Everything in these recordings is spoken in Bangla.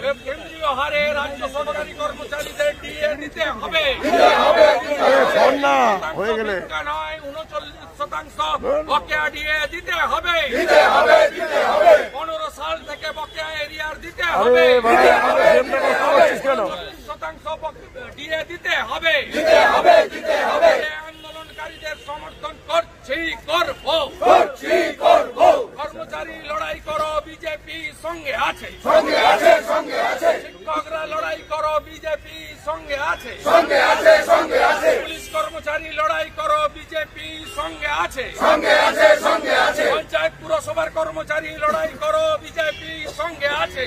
কেন্দ্রীয় হারে রাজ্য সরকারি কর্মচারীদের ডিএ দিতে হবে। হয়ে গেলে। নয় উনচল্লিশ শতাংশ বকেয়া ডিএ দিতে হবে। পনেরো সাল থেকে বকেয়া এরিয়ার দিতে হবে। আরে ভাই গেমটা নষ্ট করছিস কেন? উনচল্লিশ শতাংশ ডিএ দিতে হবে। আন্দোলনকারীদের সমর্থন করছি করব। কর্মচারী লড়াই করো বিজেপি সঙ্গে আছে শিক্ষকরা লড়াই করো বিজেপি সঙ্গে আছে সঙ্গে আছে। পুলিশ কর্মচারী লড়াই করো বিজেপি সঙ্গে আছে। সঙ্গে আছে সঙ্গে আছে। পঞ্চায়েত পুরসভার কর্মচারী লড়াই করো বিজেপি সঙ্গে আছে।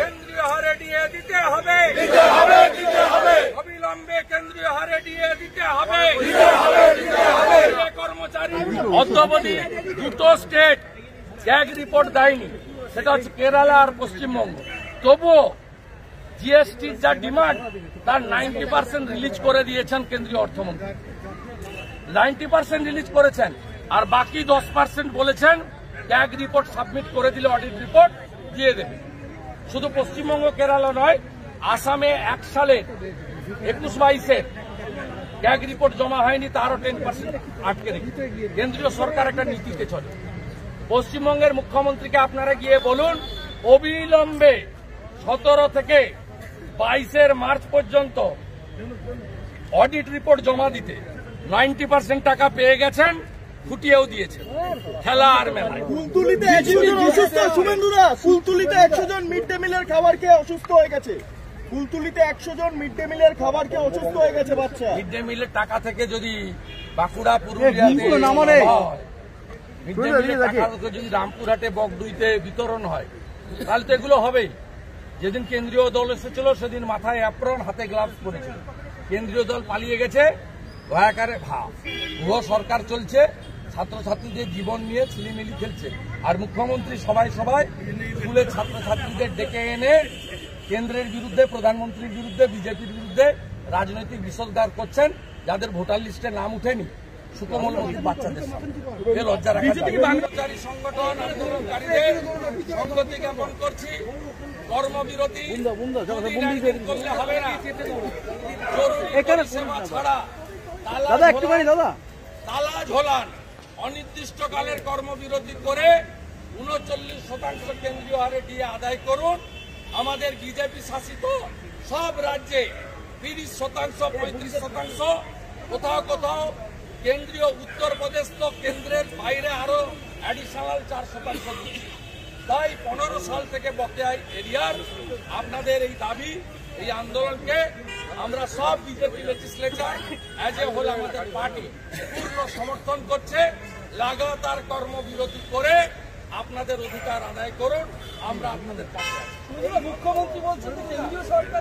কেন্দ্রীয় হারে ডিএ দিতে হবে। অবিলম্বে কেন্দ্রীয় হারে ডিএ দিতে হবে। কর্মচারী অদ্যবধি দুটো স্টেট ট্যাগ রিপোর্ট দেয়নি। সেটা হচ্ছে কেরালা আর পশ্চিমবঙ্গ। তবুও জিএসটির যা ডিমান্ড, তার নাইনটি পার্সেন্ট রিলিজ করে দিয়েছেন কেন্দ্রীয় অর্থমন্ত্রী। নাইনটি পার্সেন্ট রিলিজ করেছেন, আর বাকি দশ পার্সেন্ট বলেছেন, ট্যাগ রিপোর্ট সাবমিট করে দিলে অডিট রিপোর্ট দিয়ে দেবে। শুধু পশ্চিমবঙ্গ, কেরালা নয়, আসামে এক সালে, একুশ বাইশের ট্যাগ রিপোর্ট জমা হয়নি তারও টেন পার্সেন্ট আটকে রেখেছে। কেন্দ্রীয় সরকার একটা নীতিতে চলে। পশ্চিমবঙ্গের মুখ্যমন্ত্রীকে আপনারা গিয়ে বলুন, অবিলম্বে সতেরো থেকে বাইশের মার্চ পর্যন্ত অডিট রিপোর্ট জমা দিতে নাইনটি পার্সেন্ট টাকা পেয়ে গেছেন ফুটিয়েও দিয়েছেন। খেলা আর মেলায়। কুলতুলিতে একশো জন অসুস্থ শুভেন্দুরা কুলতুলিতে একশো জন মিড ডে মিলের খাবার খেয়ে অসুস্থ হয়ে গেছে। কুলতুলিতে একশো জন মিড ডে মিলের খাবার খেয়ে অসুস্থ হয়ে গেছে বাচ্চা। মিড ডে মিলের টাকা থেকে যদি বাঁকুড়া পুরুলিয়াতে। মিড ডে মিলের টাকা যদি রামপুরহাটে বকডুইতে বিতরণ হয় তাহলে তো এগুলো হবেই। যেদিন কেন্দ্রীয় দল এসেছিল সেদিন মাথায় অ্যাপ্রন হাতে গ্লাভস পরেছিল। কেন্দ্রীয় দল পালিয়ে গেছে ভয়াকারে ভা ভুয়ো সরকার চলছে ছাত্রছাত্রীদের জীবন নিয়ে ছিলিমিলি খেলছে। আর মুখ্যমন্ত্রী সবাই সবাই স্কুলের ছাত্রছাত্রীদের ডেকে এনে কেন্দ্রের বিরুদ্ধে প্রধানমন্ত্রীর বিরুদ্ধে বিজেপির বিরুদ্ধে রাজনৈতিক বিষোদ্গার করছেন যাদের ভোটার লিস্টে নাম উঠেনি সুকমল মন্ত্রী বাচ্চাদের সামনে। লজ্জা রাখা সংগঠন আন্দোলনকারীদের সংগতি জ্ঞাপন করছি। কর্মবিরতি করলে হবে না। ছাড়া দাদা একটুখানি দাদা। তালা ঝোলান। অনির্দিষ্টকালের কর্মবিরতি করে উনচল্লিশ শতাংশ কেন্দ্রীয় হারে দিয়ে আদায় করুন। আমাদের বিজেপি শাসিত সব রাজ্যে তিরিশ শতাংশ পঁয়ত্রিশ শতাংশ কোথাও কোথাও কেন্দ্রীয় উত্তরপ্রদেশ তো কেন্দ্রের বাইরে আরও অ্যাডিশনাল চার শতাংশ। তাই পনেরো সাল থেকে বকেয়া এরিয়ার আপনাদের এই দাবি, এই আন্দোলনকে আমরা সব BJP legislature as a whole আমাদের পার্টি পূর্ণ সমর্থন করছে। লাগাতার কর্মবিরতি করে আপনাদের অধিকার আদায় করুন, আমরা আপনাদের পাশে মুখ্যমন্ত্রী বলছেন কেন্দ্রীয় সরকার